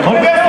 同志们